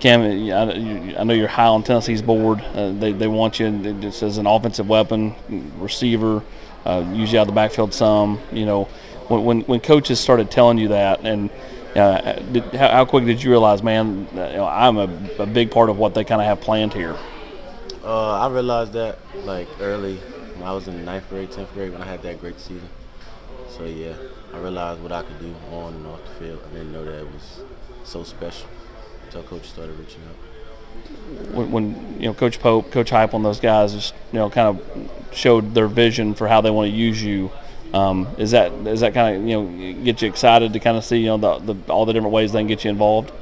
Cam, I know you're high on Tennessee's board. Uh, they, they want you just as an offensive weapon, receiver, uh, usually out of the backfield some. You know, when, when, when coaches started telling you that, and uh, did, how, how, quick did you realize, man, you know, I'm a, a, big part of what they kind of have planned here? Uh, I realized that like early when I was in ninth grade, tenth grade, when I had that great season. So yeah, I realized what I could do on and off the field. I didn't know that it was so special until coach started reaching out. When, when, you know Coach Pope, Coach Hype, on those guys, just you know, kind of showed their vision for how they want to use you. Um, is that is that kind of you know get you excited to kind of see you know the, the, all the different ways they can get you involved?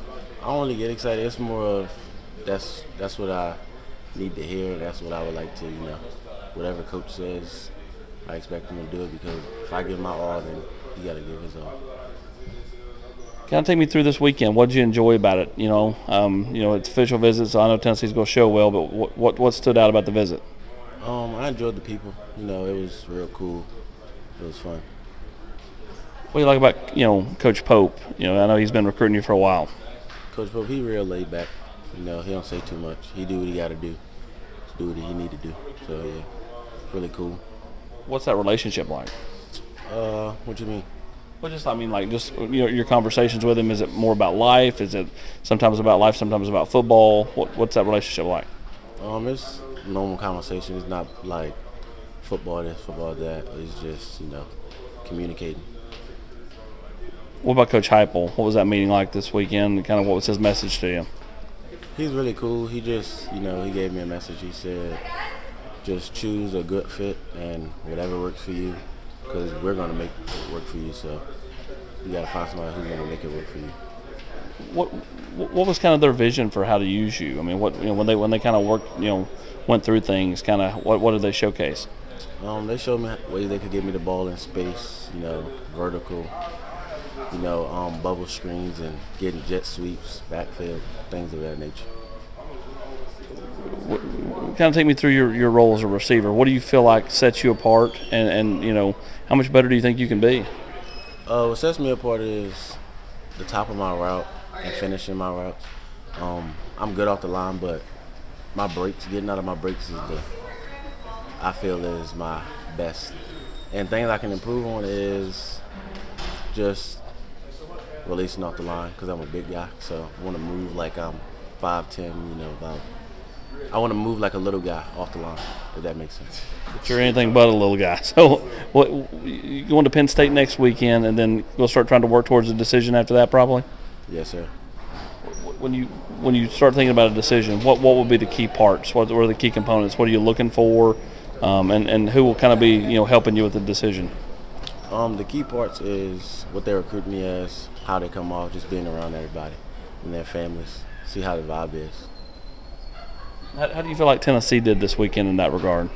I don't really get excited. It's more of that's that's what I need to hear. That's what I would like to you know whatever coach says. I expect him to do it because if I give my all, then he got to give his all. Kind of take me through this weekend. What did you enjoy about it? You know, um, you know, it's official visit, so I know Tennessee's going to show well. But what, what what stood out about the visit? Um, I enjoyed the people. You know, it was real cool. It was fun. What do you like about you know Coach Pope? You know, I know he's been recruiting you for a while. Coach Pope, he real laid back. You know, he don't say too much. He do what he got to do do what he need to do. So yeah, really cool. What's that relationship like? Uh, what do you mean? Well, just I mean, like just you know, your conversations with him. Is it more about life? Is it sometimes about life, sometimes about football? What, what's that relationship like? Um, it's normal conversation. It's not like football this, football that. It's just you know communicating. What about Coach Heupel? What was that meeting like this weekend? Kind of what was his message to you? He's really cool. He just you know he gave me a message. He said just choose a good fit and whatever works for you because we're going to make it work for you. So you got to find somebody who's going to make it work for you. What what was kind of their vision for how to use you? I mean, what you know when they when they kind of worked, you know, went through things, kind of what what did they showcase? Um, they showed me ways they could get me the ball in space, you know, vertical, you know, um, bubble screens and getting jet sweeps, backfield, things of that nature. Kind of take me through your, your role as a receiver. What do you feel like sets you apart, and, and you know how much better do you think you can be? Uh, what sets me apart is the top of my route and finishing my routes. Um, I'm good off the line, but my breaks, getting out of my breaks is the I feel is my best. And things I can improve on is just releasing off the line because I'm a big guy, so I want to move like I'm 5'10", you know, about I want to move like a little guy off the line, if that makes sense. But you're anything but a little guy. So, what you going to Penn State next weekend, and then we'll start trying to work towards a decision after that, probably. Yes, sir. When you when you start thinking about a decision, what what would be the key parts? What, what are the key components? What are you looking for, um, and and who will kind of be you know helping you with the decision? Um, the key parts is what they recruit me as, how they come off, just being around everybody and their families, see how the vibe is. How, how do you feel like Tennessee did this weekend in that regard?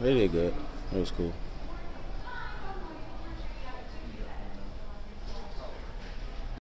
They did good. It was cool.